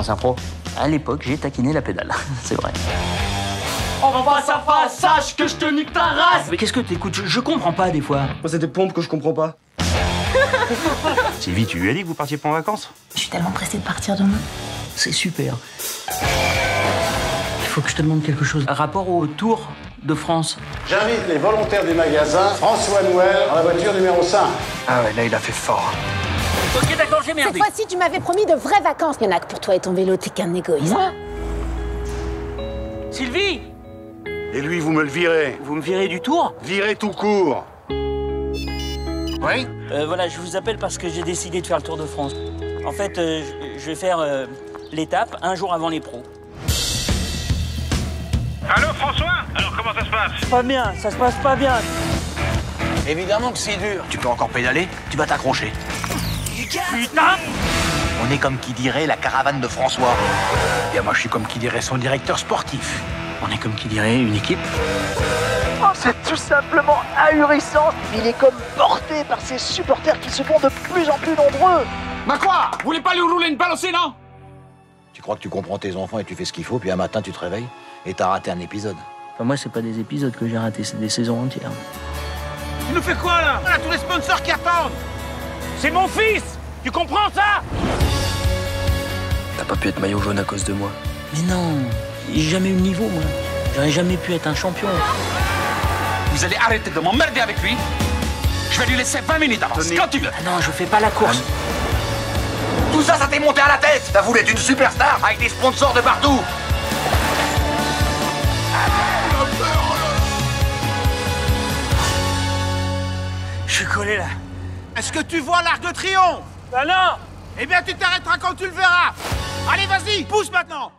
France Impro. À l'époque, j'ai taquiné la pédale, c'est vrai. On va face à face, sache que je te nique ta race Mais qu'est-ce que t'écoutes? Je, je comprends pas des fois. Moi, c'est des pompes que je comprends pas. Sylvie, tu lui as dit que vous partiez pas en vacances? Je suis tellement pressée de partir demain. C'est super. Il faut que je te demande quelque chose. Rapport au Tour de France. J'invite les volontaires du magasin François Noël dans la voiture numéro 5. Ah ouais, là il a fait fort. Ok, d'accord, j'ai Cette fois-ci, tu m'avais promis de vraies vacances. Il y en a que pour toi et ton vélo, t'es qu'un égoïste. Sylvie Et lui, vous me le virez. Vous me virez du Tour Virez tout court. Oui Euh, Voilà, je vous appelle parce que j'ai décidé de faire le Tour de France. En fait, euh, je, je vais faire euh, l'étape un jour avant les pros. Allô François? Alors comment ça se passe? Pas bien, ça se passe pas bien. Évidemment que c'est dur. Tu peux encore pédaler? Tu vas t'accrocher. Putain On est comme qui dirait la caravane de François. Et moi, je suis comme qui dirait son directeur sportif. On est comme qui dirait une équipe. C'est tout simplement ahurissant. Il est comme porté par ses supporters qui se font de plus en plus nombreux. Bah quoi? Vous voulez pas lui rouler une balle aussi, non? Tu crois que tu comprends tes enfants et tu fais ce qu'il faut, puis un matin, tu te réveilles et t'as raté un épisode. Enfin, moi, c'est pas des épisodes que j'ai ratés, c'est des saisons entières. Tu nous fais quoi là? On a tous les sponsors qui attendent C'est mon fils Tu comprends ça? T'as pas pu être maillot jaune à cause de moi. Mais non, j'ai jamais eu le niveau, moi. J'aurais jamais pu être un champion. Vous allez arrêter de m'emmerder avec lui Je vais lui laisser 20 minutes d'avance, quand tu veux Ah non, je fais pas la course. Tout ça, ça t'est monté à la tête T'as voulu être une superstar avec des sponsors de partout Je suis collé là. Est-ce que tu vois l'arc de triomphe? Ah non! Eh bien tu t'arrêteras quand tu le verras! Allez vas-y, pousse maintenant